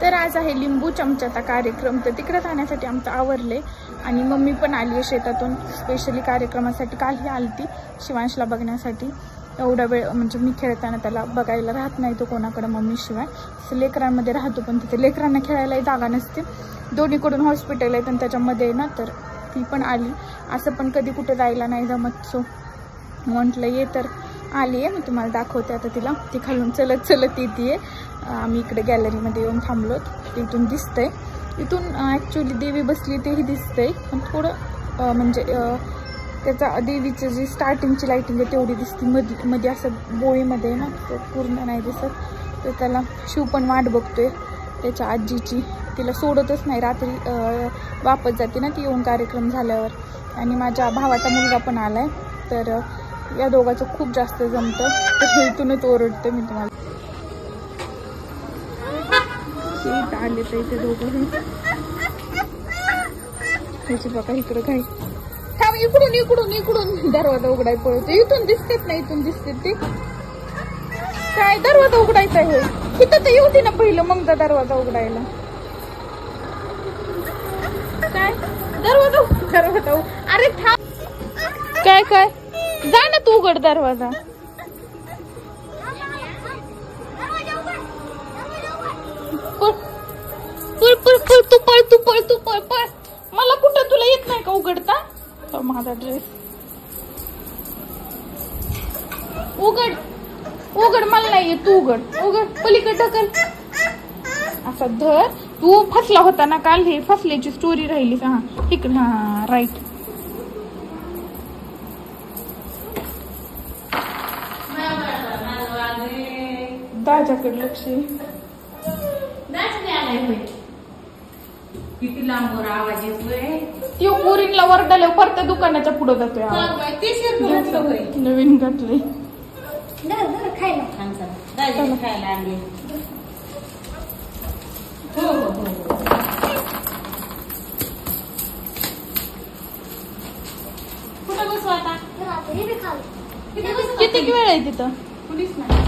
तर आज आहे लिंबू चमच्याचा कार्यक्रम. तर तिकडे जाण्यासाठी आमचं आवरले आणि मम्मी पण आली आहे शेतातून. स्पेशली कार्यक्रमासाठी कालही आली ती शिवांशला बघण्यासाठी. एवढा वेळ म्हणजे मी खेळताना त्याला बघायला राहत नाही तो कोणाकडं मम्मीशिवाय असं लेकरांमध्ये राहतो पण तिथे. लेकरांना खेळायलाही जागा नसते. दोन्हीकडून हॉस्पिटल आहे आणि त्याच्यामध्ये आहे ना तर ती पण आली. असं पण कधी कुठे जायला नाही जमत. सो म्हटलं ये तर आली आहे मी तुम्हाला दाखवते आता तिला. ती खालून चलत चलत येते आम्ही इकडे गॅलरीमध्ये येऊन थांबलो इथून दिसतंय. इथून ॲक्च्युली देवी बसली तेही दिसतंय. पण थोडं म्हणजे त्याचा देवीचं जी स्टार्टिंगची लाईटिंग आहे तेवढी दिसते. मध्ये मध्ये असं बोळीमध्ये आहे ना तो पूर्ण नाही दिसत. तर त्याला शिव पण वाट बघतोय. त्याच्या आजीची. तिला सोडतच नाही. रात्री वापस जाते ना ती येऊन कार्यक्रम झाल्यावर. आणि माझ्या भावाचा मुलगा पण आला आहे तर या दोघांचं खूप जास्त जमतं. तर हे इथूनच ओरडते मी तुम्हाला. शेत आले तर इथे दोघं ह्याची बघा इकडं काही थांब इकडून इकडून इकडून. दरवाजा उघडाय पळतो इथून दिसतेच ना इथून दिसते ते. काय दरवाजा उघडायचा आहे तिथं तर येऊ दे ना पहिलं मग तर दरवाजा उघडायला. काय? दरवाजा दरवाजा अरे थांब. काय काय? जा ना तू उघड दरवाजा. तू पळ तू पळ पळ मला कुठं तुला येत नाही का उघडता? माझा ड्रेस उघड. उघड मला नाही येत. तू उघड. उघड. पलीकडे ढकल. असा धर. तू फसला होता ना काल? हे फसल्याची स्टोरी राहिली हा इकडे हा राईट दाजाकडे लक्ष. किती लांबवर आवाज येतोय? त्यो पोरींला परत दुकानाच्या पुढे जातोय आवाज. ते शेर नवीन घातलंय. खायला खायला आणले. हो हो हो हो. कुठं बसू आता? किती वेळ आहे तिथं? कुणीच नाही.